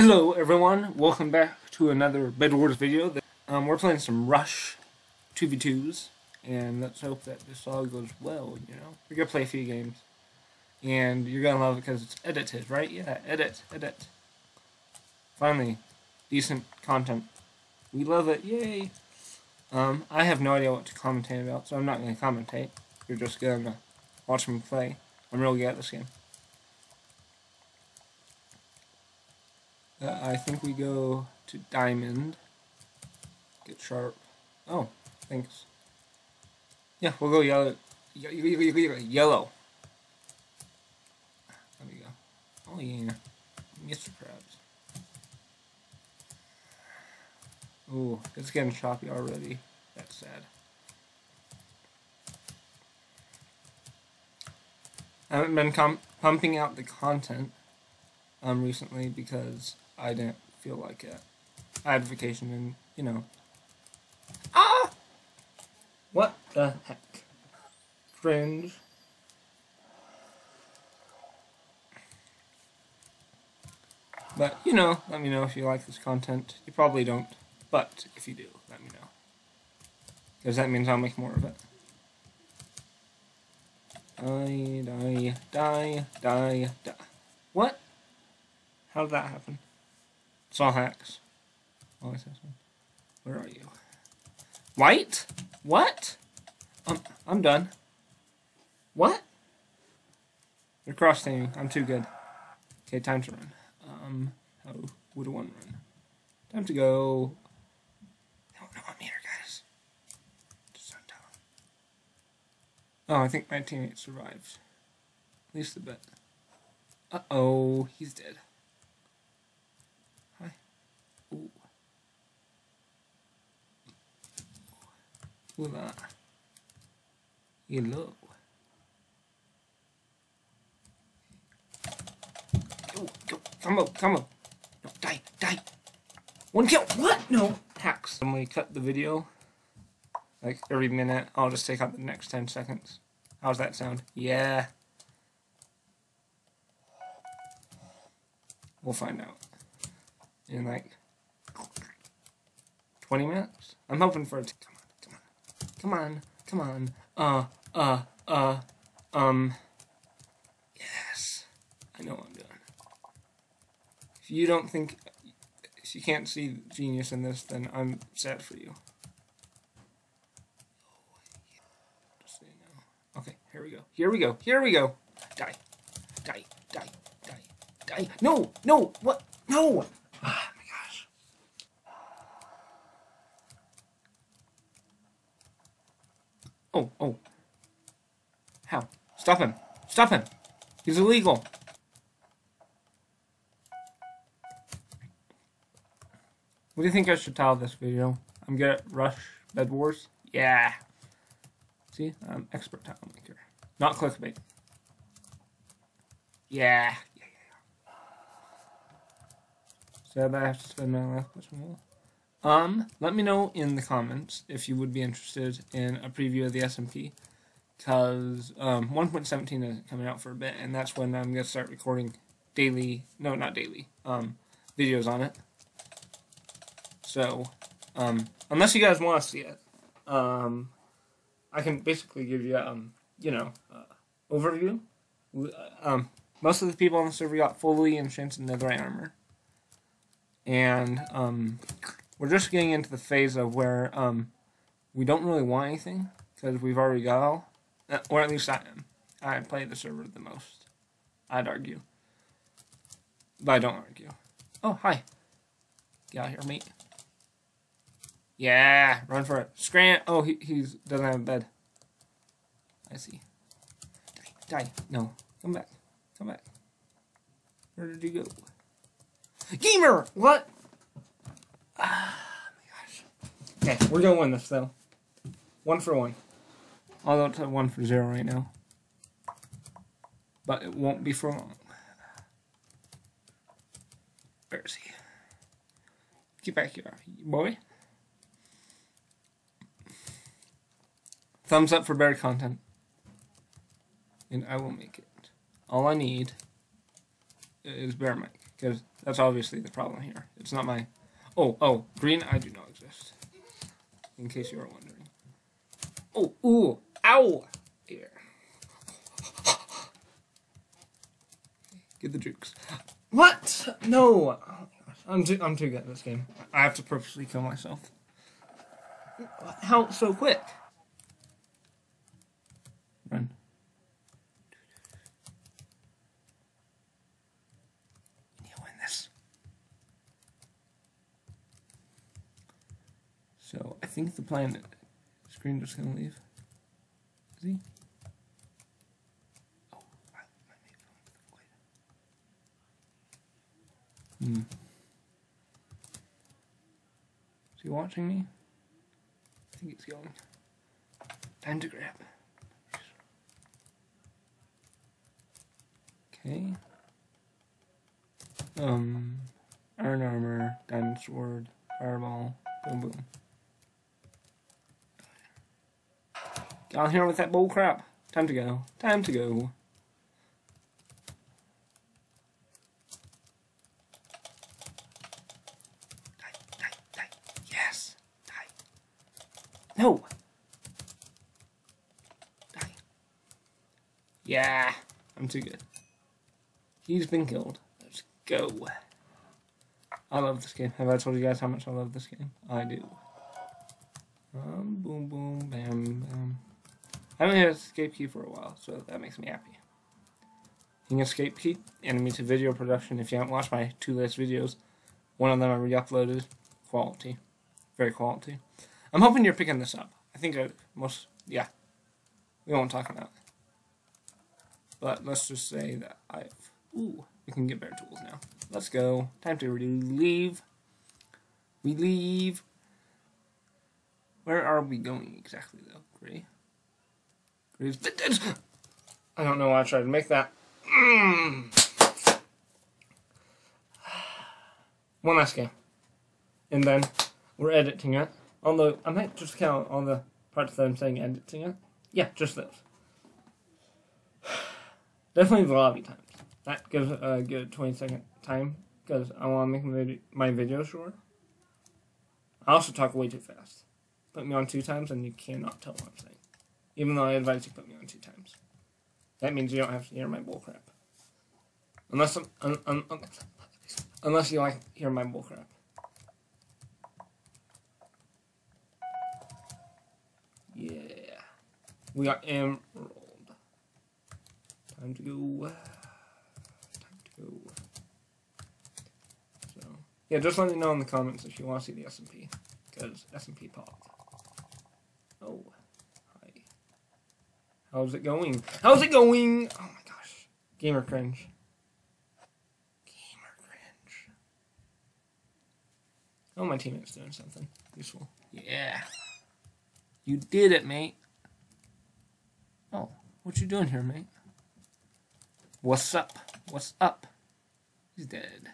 Hello everyone, welcome back to another Bed Wars video. Um, we're playing some Rush 2v2s, and let's hope that this all goes well, you know? We're gonna play a few games, and you're gonna love it because it's edited, right? Yeah, edit, edit. Finally, decent content. We love it, yay! Um, I have no idea what to commentate about, so I'm not gonna commentate. You're just gonna watch me play. I'm really good at this game. Uh, I think we go to diamond. Get sharp. Oh, thanks. Yeah, we'll go yellow. Yellow. There we go. Oh yeah, Mr. Krabs. Ooh, it's getting choppy already. That's sad. I haven't been pumping out the content um recently because I didn't feel like it. I had vacation and, you know. Ah! What the heck? Cringe. But, you know, let me know if you like this content. You probably don't, but if you do, let me know. Because that means I'll make more of it. Die, die, die, die, die. What? How did that happen? Saw hacks. One. Where are you? White? What? Um, I'm done. What? You're cross teaming. I'm too good. Okay, time to run. Um, how would a one run? Time to go. I'm here, guys. Just don't tell Oh, I think my teammate survived. At least a bit. Uh oh, he's dead. Hola. Hello. Come on, come on. No, die, die. One kill. What? No. Hacks. When we cut the video, like every minute, I'll just take out the next 10 seconds. How's that sound? Yeah. We'll find out. In like 20 minutes? I'm hoping for it to come Come on, come on. Uh, uh, uh, um. Yes. I know what I'm doing. If you don't think, if you can't see genius in this, then I'm sad for you. Okay, here we go. Here we go. Here we go. Die. Die. Die. Die. Die. No! No! What? No! Oh, oh. How? Stop him. Stop him. He's illegal. What do you think I should title this video? I'm good at Rush Bed Wars? Yeah. See? I'm expert title maker. Not clickbait. Yeah. Yeah, yeah, yeah. So I have to spend my life pushing um, let me know in the comments if you would be interested in a preview of the SMP, because um, 1.17 is coming out for a bit, and that's when I'm going to start recording daily, no, not daily, um, videos on it. So, um, unless you guys want to see it, um, I can basically give you, um, you know, uh, overview. Um, most of the people on the server got fully enchanted netherite armor. And, um, we're just getting into the phase of where um, we don't really want anything because we've already got all, uh, or at least I am. I play the server the most. I'd argue, but I don't argue. Oh, hi. Get out here, mate. Yeah, run for it. Scram. Oh, he he's doesn't have a bed. I see. Die, die. No, come back. Come back. Where did you go? Gamer! What? Ah, my gosh. Okay, we're gonna win this though. One for one. Although it's a one for zero right now. But it won't be for long. Where is he? Get back here, boy. Thumbs up for bear content. And I will make it. All I need is bear mic. Because that's obviously the problem here. It's not my... Oh, oh, green, I do not exist. In case you were wondering. Oh, ooh, ow! Here. Get the jukes. What? No! I'm too, I'm too good at this game. I have to purposely kill myself. How so quick? Run. You win this. So I think the plan screen just gonna leave. Is he? Oh. Hmm. Is he watching me? I think it's going. Time to grab. Okay. Um, iron armor, diamond sword, fireball, boom boom. On here with that bull crap. Time to go. Time to go. Yes. No! Die. Yeah, I'm too good. He's been killed. Let's go. I love this game. Have I told you guys how much I love this game? I do. Um, boom, boom, bam, bam. I haven't had escape key for a while, so that makes me happy. King escape key, enemy to video production. If you haven't watched my two latest videos, one of them I re-uploaded. Quality. Very quality. I'm hoping you're picking this up. I think I most, yeah. We won't talk about it. But let's just say that I've, ooh, we can get better tools now. Let's go. Time to leave. We leave. Where are we going exactly, though? Gray? I don't know why I tried to make that. Mm. One last game. And then we're editing it the, I might just count on the parts that I'm saying editing it. Yeah, just those. Definitely the lobby times. That gives a good 20 second time because I want to make my video short. I also talk way too fast. Put me on two times and you cannot tell what I'm saying. Even though I advise you put me on two times. That means you don't have to hear my bullcrap. Unless, un, un, un, unless you like hear my bullcrap. Yeah. We got emerald. Time to go. Uh, time to go. So, yeah, just let me know in the comments if you want to see the SMP. Because SMP popped. Oh. How's it going? How's it going? Oh my gosh. Gamer cringe. Gamer cringe. Oh, my teammate's doing something useful. Yeah. You did it, mate. Oh, what you doing here, mate? What's up? What's up? He's dead.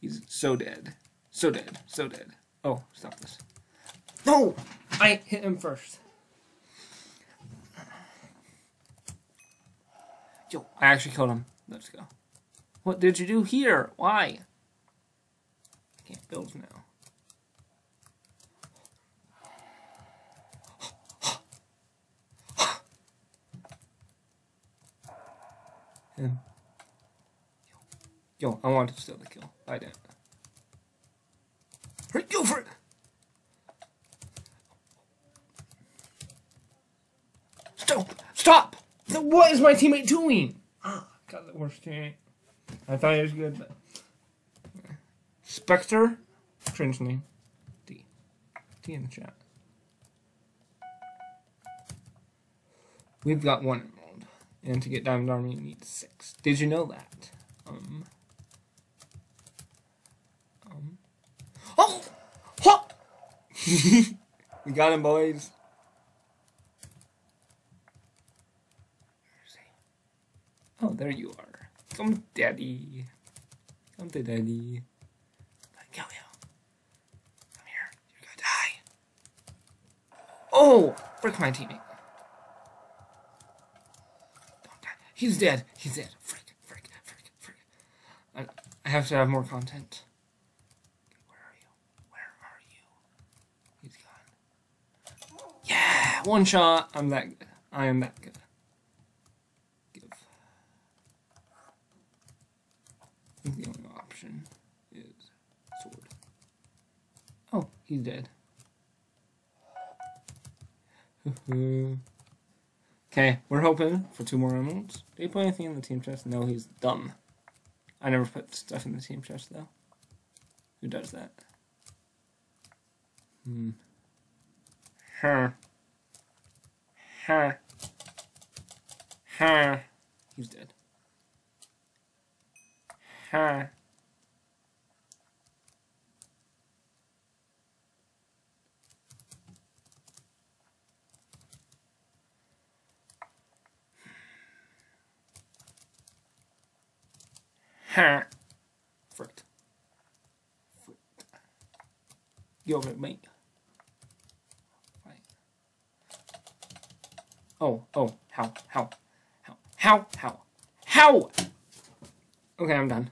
He's so dead. So dead. So dead. Oh, stop this. No! I hit him first. I actually killed him. Let's go. What did you do here? Why? I can't build now. him. Yo, I wanted to steal the kill. I didn't. Hurry, go for it! Stop! Stop! What is my teammate doing? Ah, got the worst teammate. I thought he was good, but... Spectre? Cringe name. D. D in the chat. We've got one and to get Diamond Armor, you need six. Did you know that? Um. Um. Oh! What? we got him, boys. There you are. Come, daddy. Come to daddy. Kill you. Come here. You're gonna die. Oh! Frick my teammate. He's dead. He's dead. Frick, frick, frick, frick. I have to have more content. Where are you? Where are you? He's gone. Yeah, one shot. I'm that good. I am that good. Give. I think the only option is sword. Oh, he's dead. okay, we're hoping for two more emeralds. Did he put anything in the team chest? No, he's dumb. I never put stuff in the team chest though. Who does that? Hmm. Huh. Huh. Huh. He's dead. Huh. Huh. Frick. Frick. Get over mate. Right. Oh, oh, how, how, how, how, how, how? Okay, I'm done.